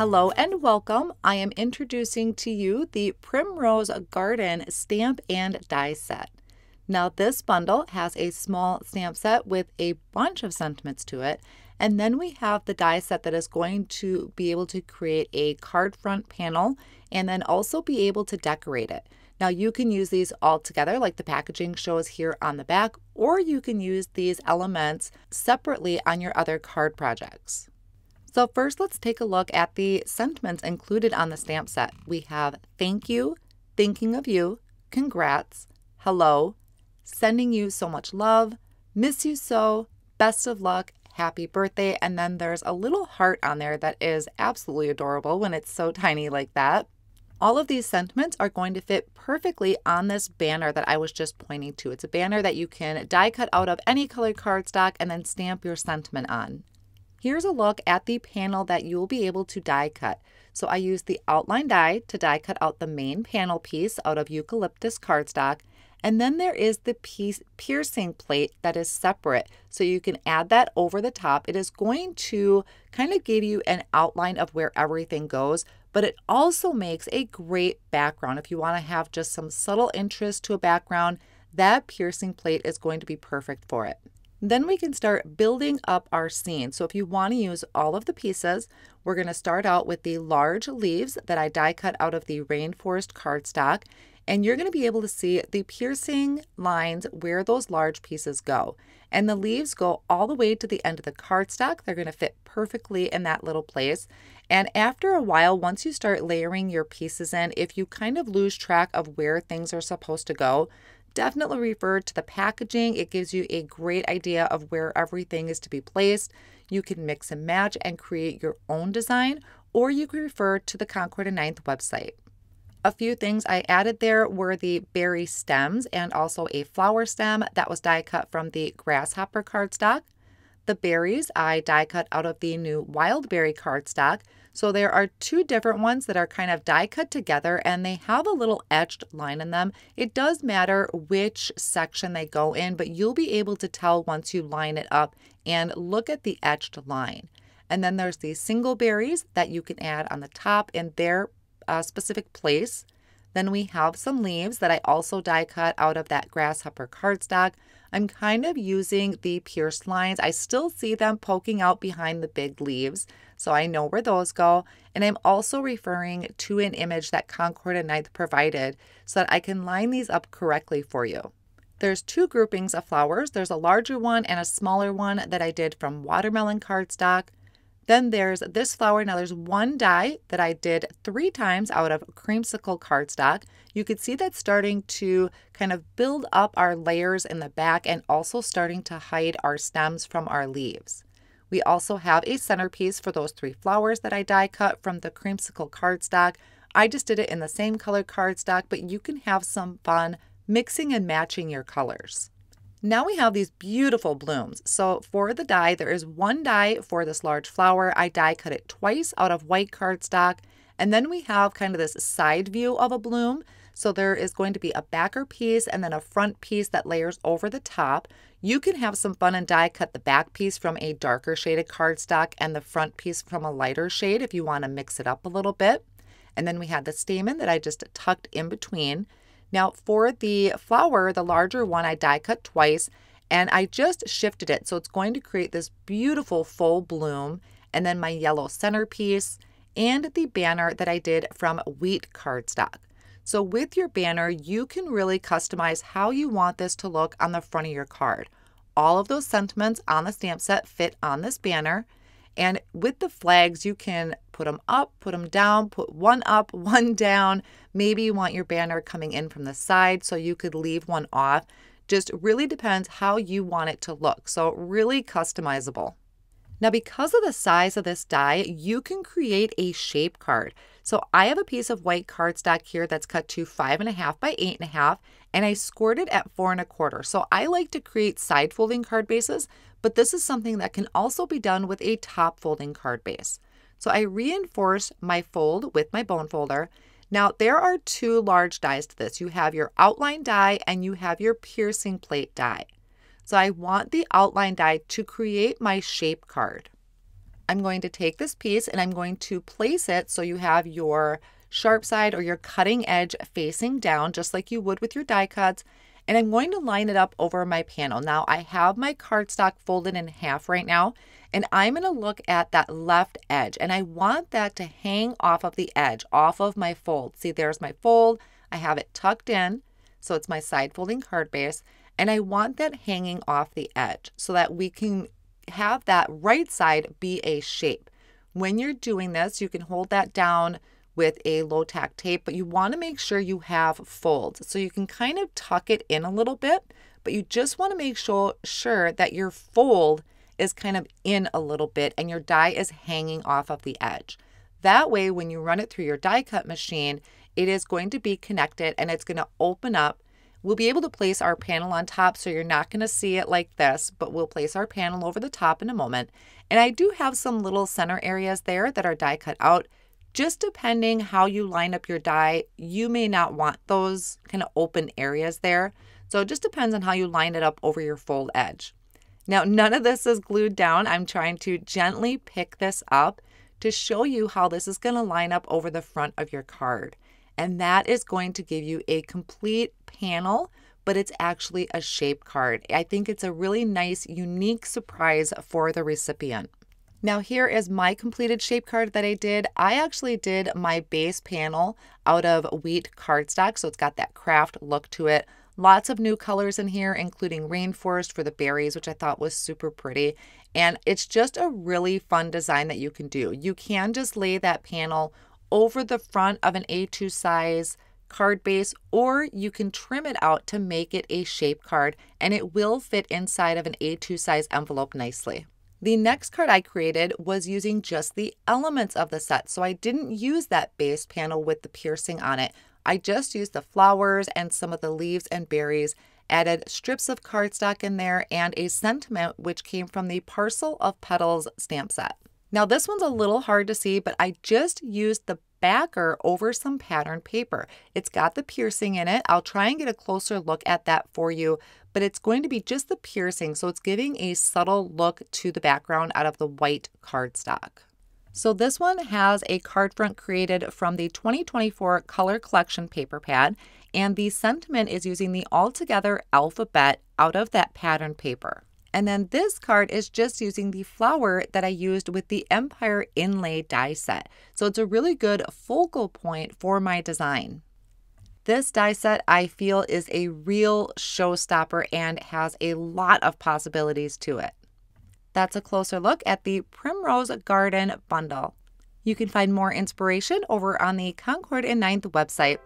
Hello and welcome. I am introducing to you the Primrose Garden stamp and die set. Now, this bundle has a small stamp set with a bunch of sentiments to it, and then we have the die set that is going to be able to create a card front panel and then also be able to decorate it. Now, you can use these all together, like the packaging shows here on the back, or you can use these elements separately on your other card projects. So first, let's take a look at the sentiments included on the stamp set. We have thank you, thinking of you, congrats, hello, sending you so much love, miss you so, best of luck, happy birthday, and then there's a little heart on there that is absolutely adorable when it's so tiny like that. All of these sentiments are going to fit perfectly on this banner that I was just pointing to. It's a banner that you can die cut out of any colored cardstock and then stamp your sentiment on. Here's a look at the panel that you'll be able to die cut. So I used the outline die to die cut out the main panel piece out of eucalyptus cardstock. And then there is the piece piercing plate that is separate. So you can add that over the top. It is going to kind of give you an outline of where everything goes, but it also makes a great background. If you want to have just some subtle interest to a background, that piercing plate is going to be perfect for it. Then we can start building up our scene. So if you want to use all of the pieces, we're going to start out with the large leaves that I die cut out of the Rainforest cardstock. And you're going to be able to see the piercing lines where those large pieces go. And the leaves go all the way to the end of the cardstock. They're going to fit perfectly in that little place. And after a while, once you start layering your pieces in, if you kind of lose track of where things are supposed to go, definitely refer to the packaging. It gives you a great idea of where everything is to be placed. You can mix and match and create your own design, or you can refer to the Concord and Ninth website. A few things I added there were the berry stems and also a flower stem that was die cut from the grasshopper cardstock. The berries I die cut out of the new wild berry cardstock. So there are two different ones that are kind of die cut together and they have a little etched line in them. It does matter which section they go in, but you'll be able to tell once you line it up and look at the etched line. And then there's these single berries that you can add on the top in their uh, specific place. Then we have some leaves that I also die cut out of that grasshopper cardstock. I'm kind of using the pierced lines. I still see them poking out behind the big leaves, so I know where those go. And I'm also referring to an image that Concord and Ninth provided so that I can line these up correctly for you. There's two groupings of flowers. There's a larger one and a smaller one that I did from watermelon cardstock. Then there's this flower. Now there's one die that I did three times out of creamsicle cardstock. You can see that starting to kind of build up our layers in the back and also starting to hide our stems from our leaves. We also have a centerpiece for those three flowers that I die cut from the creamsicle cardstock. I just did it in the same color cardstock, but you can have some fun mixing and matching your colors. Now we have these beautiful blooms. So for the die, there is one die for this large flower. I die cut it twice out of white cardstock. And then we have kind of this side view of a bloom. So there is going to be a backer piece and then a front piece that layers over the top. You can have some fun and die cut the back piece from a darker shaded cardstock and the front piece from a lighter shade if you want to mix it up a little bit. And then we had the stamen that I just tucked in between. Now for the flower, the larger one, I die cut twice and I just shifted it. So it's going to create this beautiful full bloom and then my yellow centerpiece and the banner that I did from wheat cardstock. So with your banner, you can really customize how you want this to look on the front of your card. All of those sentiments on the stamp set fit on this banner. And with the flags, you can put them up, put them down, put one up, one down. Maybe you want your banner coming in from the side, so you could leave one off. Just really depends how you want it to look. So, really customizable. Now, because of the size of this die, you can create a shape card. So I have a piece of white cardstock here that's cut to five and a half by eight and a half, and I scored it at four and a quarter. So I like to create side folding card bases, but this is something that can also be done with a top folding card base. So I reinforce my fold with my bone folder. Now there are two large dies to this. You have your outline die and you have your piercing plate die. So I want the outline die to create my shape card. I'm going to take this piece and I'm going to place it so you have your sharp side or your cutting edge facing down, just like you would with your die cuts. And I'm going to line it up over my panel. Now I have my cardstock folded in half right now, and I'm going to look at that left edge and I want that to hang off of the edge, off of my fold. See, there's my fold. I have it tucked in. So it's my side folding card base. And I want that hanging off the edge so that we can have that right side be a shape. When you're doing this, you can hold that down with a low tack tape, but you want to make sure you have folds. So you can kind of tuck it in a little bit, but you just want to make sure, sure that your fold is kind of in a little bit and your die is hanging off of the edge. That way, when you run it through your die cut machine, it is going to be connected and it's going to open up. We'll be able to place our panel on top, so you're not going to see it like this, but we'll place our panel over the top in a moment. And I do have some little center areas there that are die cut out. Just depending how you line up your die, you may not want those kind of open areas there. So it just depends on how you line it up over your fold edge. Now, none of this is glued down. I'm trying to gently pick this up to show you how this is going to line up over the front of your card. And that is going to give you a complete panel, but it's actually a shape card. I think it's a really nice, unique surprise for the recipient. Now here is my completed shape card that I did. I actually did my base panel out of wheat cardstock, so it's got that craft look to it. Lots of new colors in here, including rainforest for the berries, which I thought was super pretty. And it's just a really fun design that you can do. You can just lay that panel over the front of an A2 size card base, or you can trim it out to make it a shape card, and it will fit inside of an A2 size envelope nicely. The next card I created was using just the elements of the set, so I didn't use that base panel with the piercing on it. I just used the flowers and some of the leaves and berries, added strips of cardstock in there, and a sentiment which came from the Parcel of Petals stamp set. Now this one's a little hard to see, but I just used the backer over some pattern paper. It's got the piercing in it. I'll try and get a closer look at that for you, but it's going to be just the piercing, so it's giving a subtle look to the background out of the white cardstock. So this one has a card front created from the 2024 Color Collection paper pad, and the sentiment is using the All Together alphabet out of that pattern paper. And then this card is just using the flower that I used with the Empire Inlay die set. So it's a really good focal point for my design. This die set I feel is a real showstopper and has a lot of possibilities to it. That's a closer look at the Primrose Garden bundle. You can find more inspiration over on the Concord and Ninth website.